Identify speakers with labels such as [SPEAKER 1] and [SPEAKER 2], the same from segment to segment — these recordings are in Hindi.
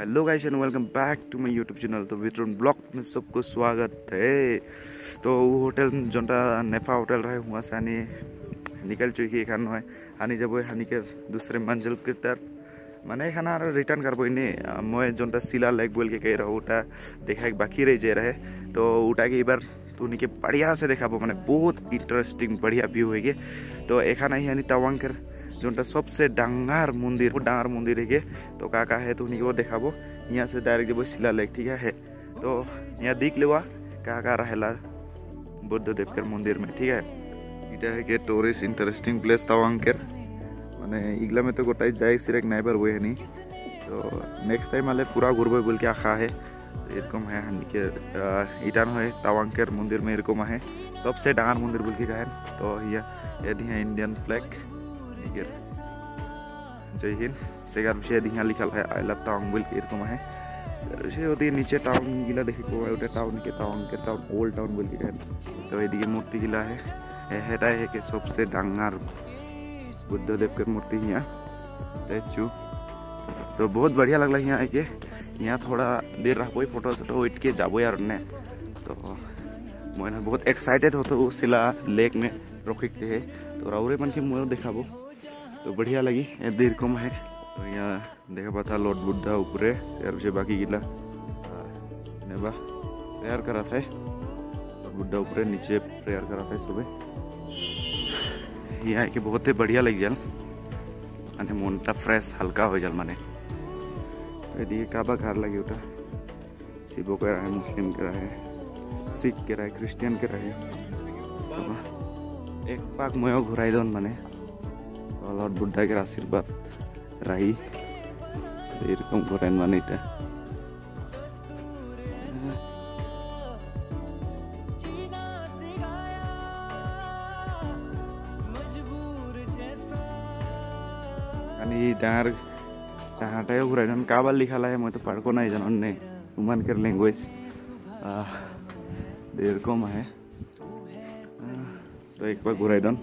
[SPEAKER 1] Hello guys and welcome back to my YouTube channel तो वितरण ब्लॉग में सबको स्वागत है। तो वो होटल जोटा नेफा होटल रहे वहाँ से आनी निकल चुकी खान। है आनी जब हानि के दूसरे मंजिल के तरफ़ माने खाना रिटर्न करबो इने मैं जोटा सिला लेक बोल के कह रहा उटा देखा बाकी रह जे रहे तो उटा के बार तो उनके बढ़िया से देखा मैंने बहुत इंटरेस्टिंग बढ़िया व्यू है तो एखाना ही आनी टावांग जोटा सबसे डांगार मंदिर डांगार मंदिर है तो का का है तो उन्हीं को देखाबो। यहाँ से डायरेक्ट जब शिला लेक ठीक है? तो यहाँ देख लेवा। का का रहेला बुद्ध देव के मंदिर में, ठीक है? इटा है कि टूरिस्ट इंटरेस्टिंग प्लेस तवांकर माने इगला में तो गोटाई जाए सिर्फ़ नहीं बार हुए नहीं। तो नेक्स्ट टाइम आले पूरा घूरब बोल के आशा है। तो एरकम है के इटा है तवांकर मंदिर में एरकम है। सबसे डांगार मंदिर बोल के कहें तो यह Indian flag pikir Join segar bisa di nyali I love Tawang Will itu mah সে ওদিকে নিচে টাউন গিলা দেখি ওটা টাউন के টাউন के টাউন ওল্ড টাউন বলি কেন তো এদিকে মূর্তি গিলা है हेटा है के सबसे डांगार बुद्धदेव के मूर्ति यहाँ स्टैचू तो बहुत बढ़िया लगला यहाँ आके यहाँ थोड़ा देर रखबो फ़ोटो सोटो उठ के जाबो यार ने तो मैं बहुत एक्साइटेड हो तो उस लेक में रखी है तो राउरे मन के मुझे दिखाबो तो बढ़िया लगी देर कम है तो यहाँ देखा पाता लॉर्ड बुद्धा ऊपरे यार पीछे बाकी गिला नेबा प्रेयर करा था लॉर्ड बुद्धा ऊपरे नीचे प्रेयर करा था सुबह यहाँ के बहुत ही बढ़िया लग जाल माने मनटा फ्रेश हल्का हो जाल माने এদিকে কাবা ঘর লাগে ওটা শিব কে রাহে মুসলিম কে রাহে শিখ কে রাহে খ্রিস্টান কে রাহে এক পাক ময়ও ঘূৰাই দন মানে লর্ড বুড্ডাকের আশীর্বাদ রাহি এরকম ঘোরেন মানে এটা ডাঙার ডাঙাটাও ঘুরাই কাবার লিখালায় মই তো পারকো নাই জানো নে হুমান কের ল্যাঙ্গুয়েজ এরকম है तो एक बार घुराई दन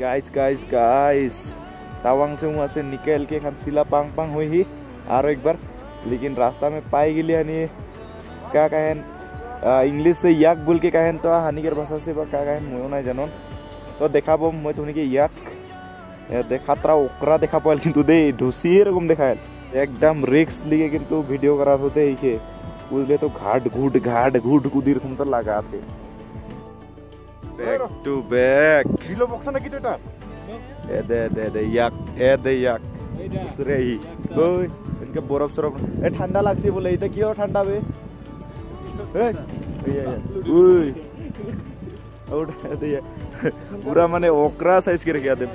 [SPEAKER 1] गाइस गाइस गाइस तवांग से वहाँ से निकल के खान सिला पांग पांग हुई ही आरो एक बार लेकिन रास्ता में पाई गई हनी क्या कहें इंग्लिश से यक बोल के कहें तो हानिकर भाषा से क्या कहें मोयो ना जानो तो देखा बो मैं तुम्हें कि यक देखा तरा ओकरा देखा पाल किंतु दे ढूसी रकम देखा है एकदम रिक्स लिए किंतु वीडियो करा होते ही के उसले तो घाट घूट घाट घूट कुदीर रकम तो लगाते back
[SPEAKER 2] to back. Kilo boxan lagi
[SPEAKER 1] deh tar eh deh deh deh yak. Eh deh yak. Serai boy इनके बोरब सोरब ए ठंडा लाग सी बोले इते कियो ठंडा बे ए ए उई आउट पूरा माने ओकरा साइज़ के रख दे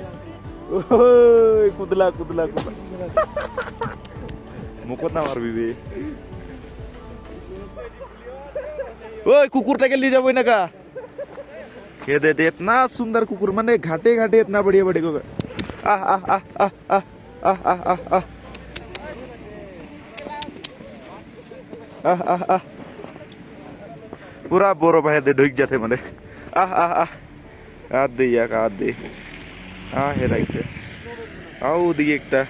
[SPEAKER 1] ओय कुदला कुदला कुदला मुको ना मार बीबी ओय कुकुर टेके ले जाबो इनका ये दे दे इतना सुंदर कुकुर, माने घाटे घाटे इतना बढ़िया बढ़िया कुकुर। आह आह आह आह आह आह आह आह आह। पूरा बोरो भाई दे ढुक जाते मने। आह आह आह। आद दे या का दे। हाँ है राइट आओ दिए एकटा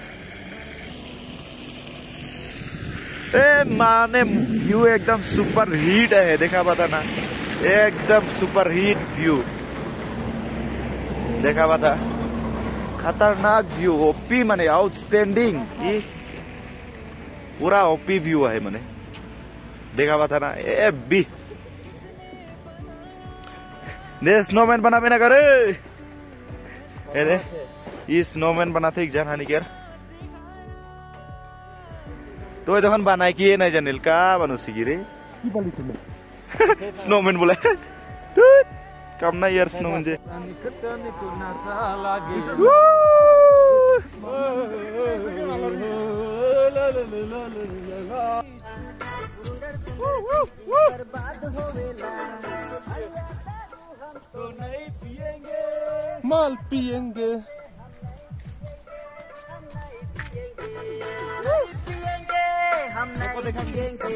[SPEAKER 1] ए माने व्यू एकदम सुपर हीट है, देखा पता ना। एकदम सुपर हिट व्यू देखा बता? खतरनाक व्यू ओपी मैंने आउटस्टैंडिंग पूरा ओपी व्यू है मैंने. देखा बता ना? ए बी दे स्नोमैन बना बिना करे. अरे ये स्नोमैन बनाते एक जान हानिकर तो ये तो देखो बनाए किए नहीं जानिल का
[SPEAKER 2] बनुसी गिरे?
[SPEAKER 1] स्नोमैन बोला। कम ना यार स्नोमैन जे
[SPEAKER 2] माल पियेंगे।
[SPEAKER 3] हम नहीं पियेंगे। हम नहीं पियेंगे।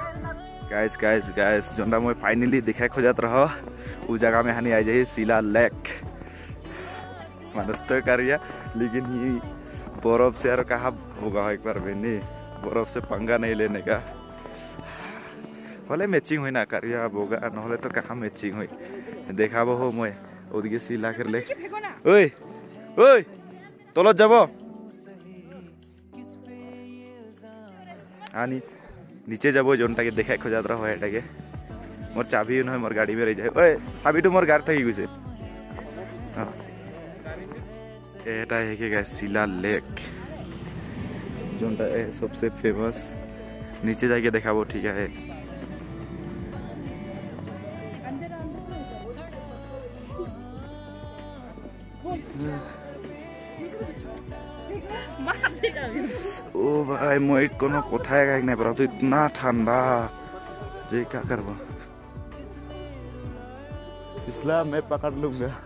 [SPEAKER 3] मरना पड़ेगा
[SPEAKER 1] गाइस गाइस गाइस जोंडा मैं फाइनली दिखाए खोजत रहो उस जगह में हनी आ जाए सीला लेक मनस्त करिया लेकिन ये बर्फ से यार कहा होगा एक बार भी नहीं बर्फ से पंगा नहीं लेने का হলে ম্যাচিং হয় না কারিয়া বগা নহলে তো কাহা ম্যাচিং হয় দেখাব হো মই ওদিকে শিলাকের লেখ ওই ওই তলত যাব আনি নিচে যাব যোনটাকে দেখাই খোজা দৰ হয় এটাকে মোৰ চাবি নহয় মোৰ গাড়ী মেৰি যায় ঐ চাবিটো মোৰ গাড়ী থাকি গৈছে অঁ এটা হেৰি গাই চিলা লেক যোনটা চবচে ফেমাছ নিচে যাইকে দেখাব ঠিক আছে मैं कोनो कोठाए का नहीं पड़ा तो इतना ठंडा। जे क्या करबो? इसला मैं पकड़ लूँगा।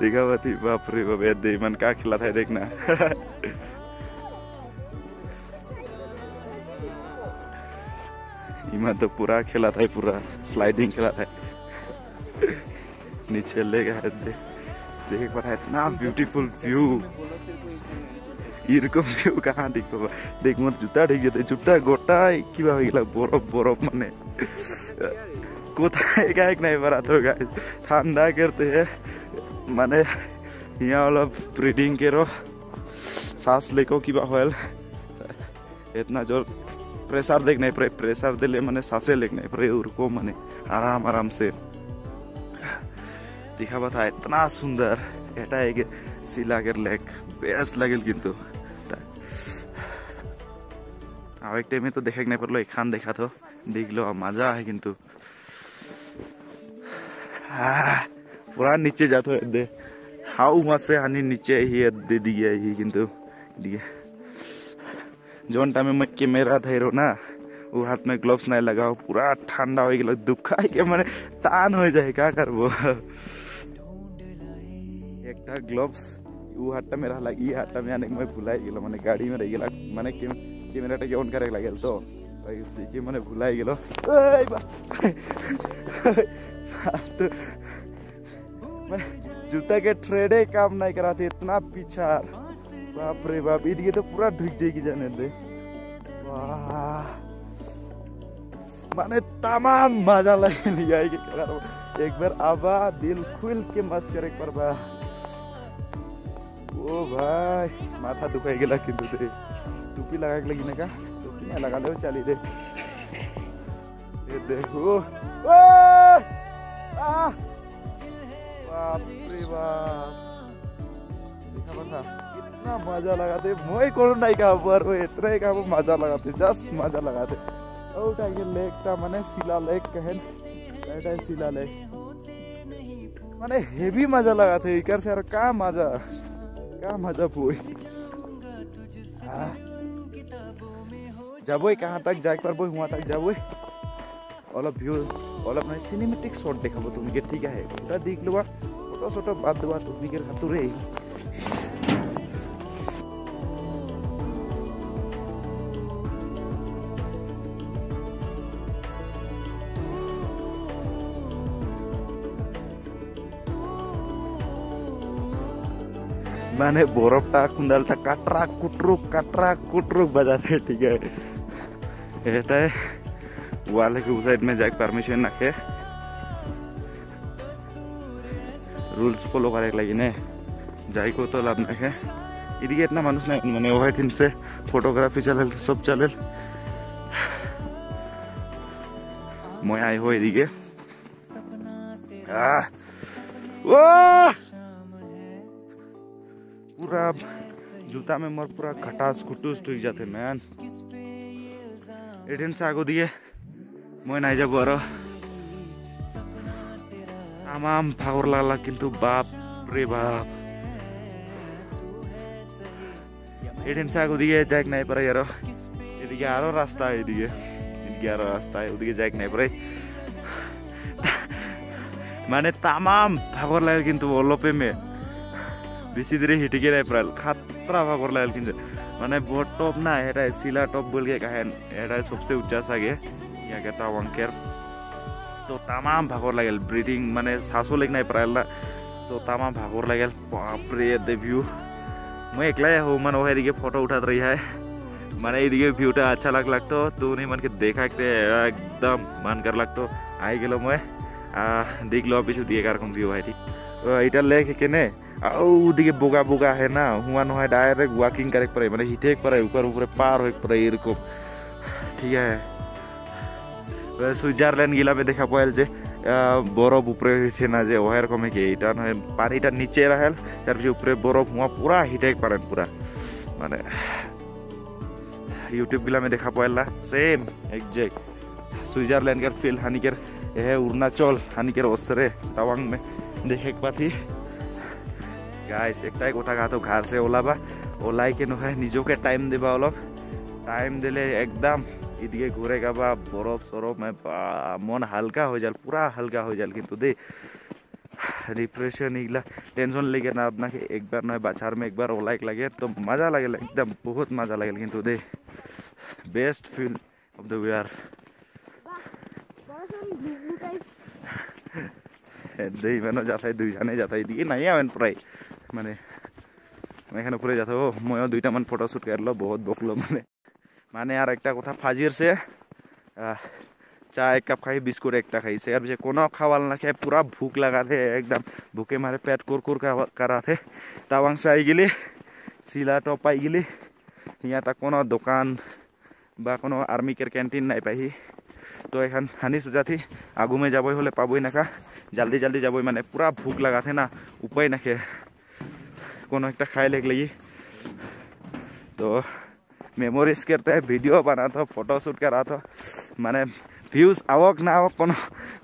[SPEAKER 1] देखा बाती बाप रे बाप दे मन का खिला था देखना। इमा तो पूरा खेला था पूरा स्लाइडिंग खेला था नीचे ले गया देख पता है इतना ब्यूटीफुल व्यू এরকম ভিউ কাহা দেখবো দেখ মোর জুতা ঢেকে যেতে জুতা গোটাই কিবা হয়ে গেল বরফ বরফ মানে কোথায় গায়ক নাই পারা তো গায়ে ঠান্ডা করতে মানে হিয়া অলপ ব্রিডিং কেরো শ্বাস লেকো কিবা হল इतना जोर प्रेशर देख नहीं पड़े प्रेशर दिले माने सांसे लेक नहीं पड़े उनको माने आराम आराम से दिखा बता इतना सुंदर এটা एक শিলাগের লেক বেস্ট লাগিল কিন্তু আরেক টাইমে তো দেখাক নাই পারলো এখান দেখা তো দেখলো মজা আহে কিন্তু আহ, পুরা নিচে যাতো দে হাউ মাছে হানি নিচে ही दे दिए ही কিন্তু दिए जोन टाइम में कैमरा धैरो ना वो हाथ में ग्लव्स नहीं लगाओ पूरा ठंडा हो गया दुखाई के माने तान हो जाए क्या करबो একটা গ্লভস ও হাতটা মেরা লাগি ই হাতটা মেয়ে মই ভুলাই গেল মানে গাড়ি মেরে গেল মানে ক্যামেরাটাকে অন করে লাগেল তো ওই দেখে মানে ভুলাই গেল এই বা तो মানে जूता के ट्रेडे काम नहीं कराते इतना पीछा बाप रे बाप ये तो पूरा ढुक जाएगी जाने दे वाह माने तमाम मजा लगे लिया है कि करो एक बार आबा दिल खुल के मस्त करे एक बार बा ओ भाई माथा दुखाई गेला किंतु ते टूपी लगा के लगने का। टूपी नहीं लगा दो चल दे ये देखो। बाप रे बाप। देखा इतना मज़ा लगाते। मोई कौन नहीं कहा पर वो मज़ा लगाते, जस्ट मज़ा लगाते। ये लेक शिला लेक कहन शिला लेक। हेवी मज़ा लगाते, इकर से यार का मज़ा। का मज़ा पूरी। हाँ। যাবই কাহা তাক যাই পারবো হুয়া তাক যাবই অলপ ভিউ অলপ মানে সিনেমেটিক শট দেখাবো তুমি ঠিক আছে ওটা দিক লোবা ফটো চটো বাদ দেবা তুমি मैंने बोरपटा कुंडल था कटरा कुटरुक कटरा कुटरुक बजा रहे ठीक है। ये तो है। वाले के उस साइड में जाए परमिशन ना के। रूल्स फॉलो करे लगी ने। जाए को तो लाभ ना के। इधर के इतना मानुस नहीं मैंने वही दिन से फोटोग्राफी चले सब चले मैं आई हो इधर के। आ! वाह पूरा जूता में मोर पूरा खटास खुटूस टुक जाते मैन এদিন से आगो दिए মই নাই যাব আর তামাম ভাগর লাগলা কিন্তু বাপ রে বাপ এদিন से आगो दिए যাইক নাই পারে আর এদিকে আরো রাস্তা এদিকে এদিকে আরো রাস্তা ওদিকে যাইক নাই পারে মানে তামাম ভাগর লাগে কিন্তু অলপে মে বেছি দেৰি হিটিকে নাই প্ৰায় খাতৰা ভাগৰ লাগিল কিন্তু মানে বৰ টপ নাই এটা চিলা টপ বলকে কাহেন এটা সবচে উচ্চা চাগে ইয়াকে টাৱাংকেৰ তো তামাম ভাগৰ লাগিল ব্ৰিডিং মানে চাচো লেগ নাই প্ৰায় তো তামাম ভাগৰ লাগিল বাপৰে দে ভিউ मैं एकला हूँ मन वो एदिके फोटो उठात रही है মানে এইদিকে ভিউটা আচ্ছা লাগ লাগতো তো উনি মানকে দেখাইতে একদম মান কর লাগতো আই গেল মই দেখ লো পিছু দিয়ে কারকম ভিউ হয় ঠিক এটা লেখ কেনে ওদিকে বোগা বোগা হে না হুয়া নহয় ডাইরেক্ট ওয়াকিং কারেক পারে মানে হিটেক পারে উপর উপরে পার হয়ে পারে এরকম ঠিক আছে সুইজারল্যান্ড গিলামে দেখা পাইল যে বরফ উপরে উঠে না যে ওহের কমে কি এটা নয় পানিটা নিচে রাহেল তার পিছনে উপরে বরফ হুয়া পুরা হিটেক পারেন পুরা মানে ইউটিউব গিলামে দেখা পাইলা সেম একজেক্ট সুইজারল্যান্ড के फील हानिकर यह अरुणाचल हानिकर ओसरे तवांग में देखे गाइस एक टाइम उठा गया तो घर से ओला बा ओला के नो है निजो के टाइम दे बा अलग टाइम दिले एकदम इदगे घूरेगा बा बरफ सरफ में मन हल्का हो जाल पूरा हल्का हो जाल किंतु दे रिप्रेशन इगला टेंशन लेके ना अपना के एक बार ना बाज़ार में एक बार ओला एक लगे तो मज़ा लगे एकदम बहुत मज़ा लगे किंतु the best feel of the VR दे मैंने जाता है दूजा नहीं जाता है दी नहीं आवेन पढ़ाई মানে এখানে উপরে যাতে ও ময়ও দুইটামান ফটো শ্যুট করলো বহুত বকলো মানে মানে আর একটা কথা ফাজিরছে চা এক কাপ খাই বিস্কুট একটা খাইছে আর যে কোনো খাওয়াল না খেয়ে পুরা ভুক লাগাতে একদম ভুকে মারে পেট কুরকুর করাতে টাৱাং চাই গেলি চিলা টপ পাই গেলি ইয়াত কোনো দোকান বা কোনো আর্মিকের ক্যান্টিন নাই পাইহি তো এখন হানি সুজাতি আগুমে যাবই হলে পাবই নাখা জলদি জলদি যাবই মানে পুরা ভুক লাগাতে না উপায় নাখে কোনো একটা খাই लेग लगी तो मेमोरीज करते हैं वीडियो बना तो फोटो शूट करा तो মানে ভিউজ আওক না আওক কোনো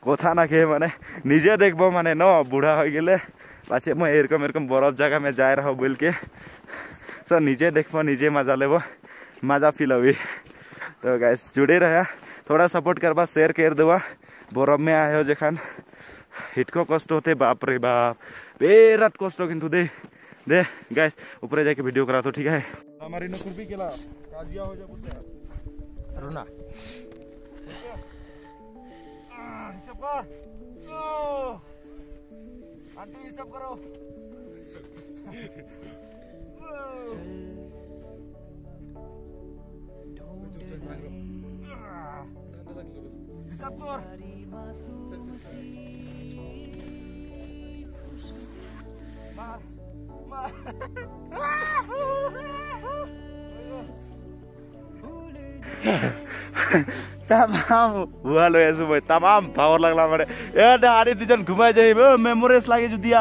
[SPEAKER 1] কথা নাখে মানে নিজে দেখবো মানে ন বুঢ়া হয়ে গেলে পাছে মই এরকম এরকম বরফ জায়গা में যাই रहो बोल के सो নিজে দেখবো নিজে मजा लेबो मजा फील होगी तो गैस जुड़े रहा थोड़ा सपोर्ट करबा शेयर कर देवा बरफ में आयो যেখান হিটকো কষ্ট হতে বাপ রে বাপ বিরাট কষ্ট কিন্তু দে दे गैस ऊपर जाके वीडियो करा तो ठीक है। हमारी नकुरबी केला। काजिया हो जा जाए
[SPEAKER 2] रुना।
[SPEAKER 1] आ सब कर। ओ आंटी सब करो। हिसाब कर। बाहर। तमाम हुआ लो ऐसे भाई तमाम पावर लाग्ला भने एउटा आरे दुईजना घुमाइ जाइ भयो मेमोरेस लागि जुदिया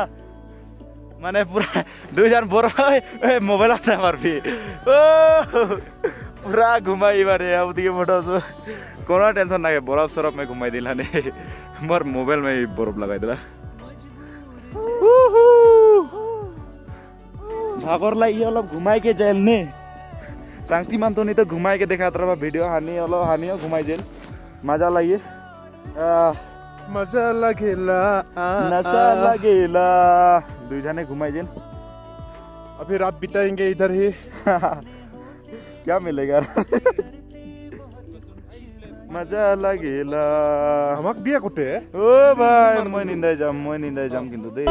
[SPEAKER 1] माने पूरा पुरा दुईजना बोरो है मोबाइल आफ्ना मार्फी ओ, पुरा घुमाइ मारे, अब दिखे फ़ोटो छु तो। कोना टेंशन ना के टेन्सन सरप में घुमाई दिला नि। मर मोबाइल में ही बोरब लगाई दिला। सागरलाई यो अलप घुमाएके जाइल ने। सांगती मान्तो नि त घुमाएके देखा तर भिडियो हानी अलब हानी घुमाइजेल
[SPEAKER 2] मज़ा लागे मज़ा लागेला।
[SPEAKER 1] नशा लागेला। दुईजना घुमाइजेल
[SPEAKER 2] अभी रात बिताएँगे इधर ही।
[SPEAKER 1] क्या मिलेगा? मज़ा लगे
[SPEAKER 2] हमक बिया कुठे
[SPEAKER 1] ओ भाई मन इंदाय जाम मन इंदाय जाम किंतु दे।